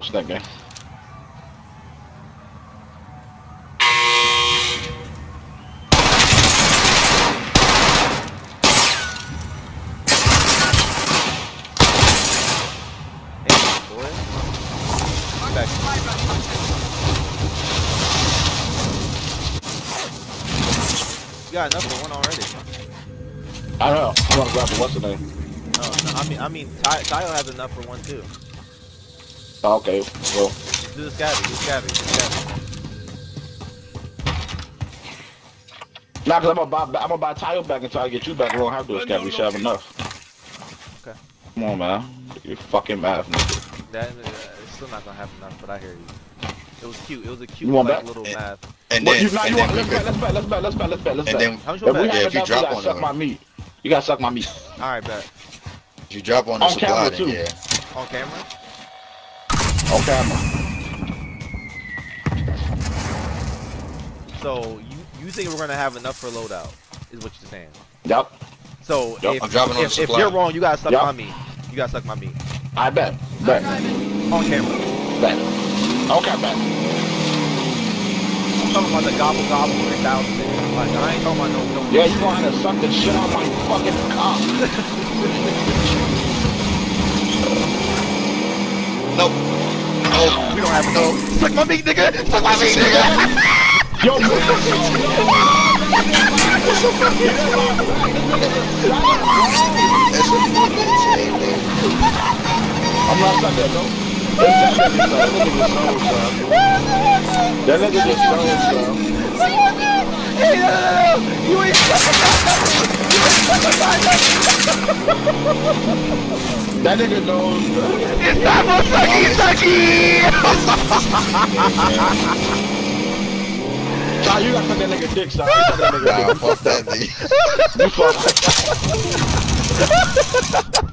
What's that guy. Hey, boy. Back. You got enough for one already. I know. I'm gonna grab the what's the name? No, no, I mean, I mean, Ty, has enough for one too. Oh, okay. Well, Do the scabby, do the scabby, do the scabby. nah, cause I'm gonna buy, I'm gonna buy Tayo back and try to get you back. We don't have to escape. We should have enough. Okay. Come on, man. You fucking math, nigga. That uh, it's still not gonna have enough, but I hear you. It was cute. It was a cute You want like that? little Eh. math. And What, then, you, nah, and you then want, let's bet, let's bet, let's bet, let's bet, let's bet, let's and bet. then How much If your we bet? have Yeah, if you drop gotta one suck of my meat. You gotta suck my meat. All right, bet if you drop on the On supply, camera, then too. yeah. on camera. On camera. So you you think we're gonna have enough for loadout? Is what you're saying? Yep. So Yup, if, if, if you're wrong, you gotta suck Yup. my meat. You gotta suck my meat I bet. Bet. on camera. Bet. Okay, bet. I'm talking about the gobble gobble three thousand thing. Like I ain't talking about no no. Yeah, you gonna to suck the shit out my fucking cock. Nope. We don't have enough. Suck my meat, nigga. Suck my meat, nigga. Yo, yo, what you did. I'm not sucking that, no. That nigga just sold, bro. That nigga just bro. Hey, no, no, no. You ain't sucking That nigga knows. It's not for sucky sucky. Nah, you gotta suck that nigga dick, son. You suck that nigga Nah, fuck that nigga. You fuck.